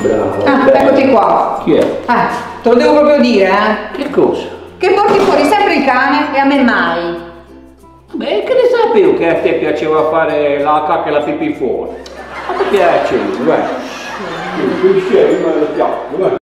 Bravo. Ah, eccoti qua. Chi è? Eh, te lo devo proprio dire, eh. Che cosa? Che porti fuori sempre il cane e a me mai. Beh, che ne sapevo che a te piaceva fare la cacca e la pipì fuori? A te piace, vai. Tu scegli, ma lo piaccio, vai.